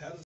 how does